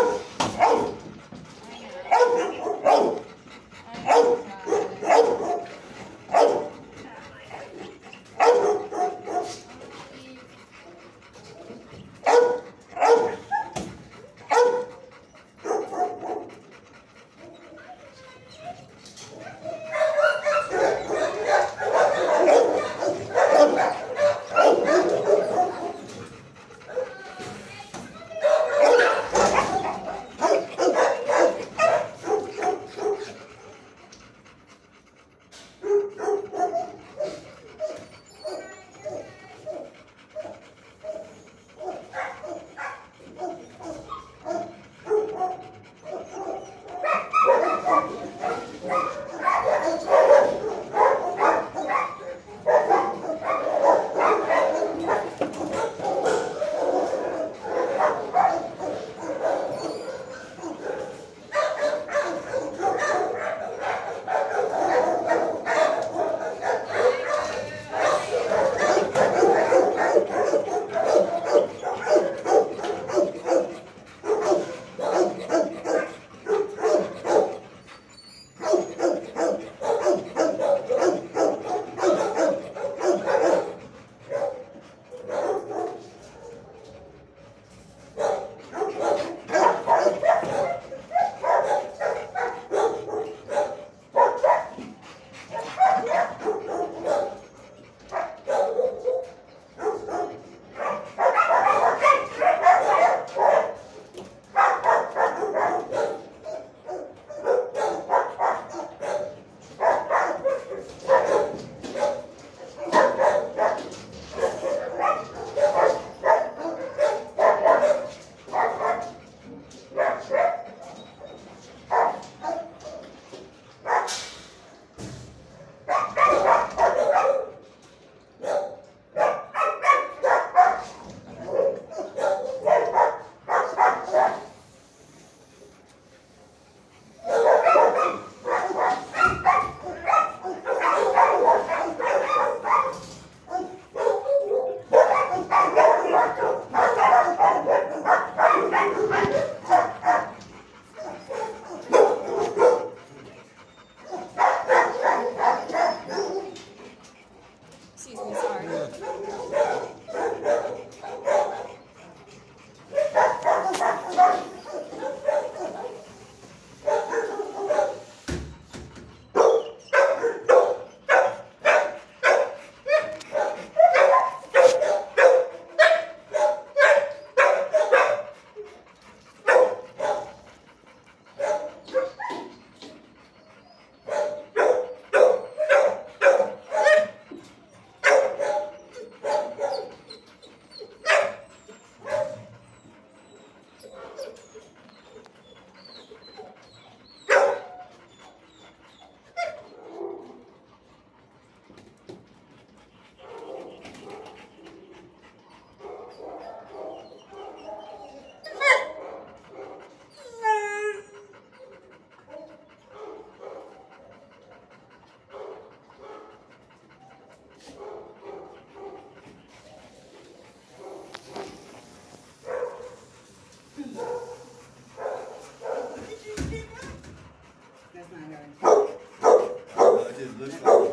Oh! oh! oh! oh! Jerusalem.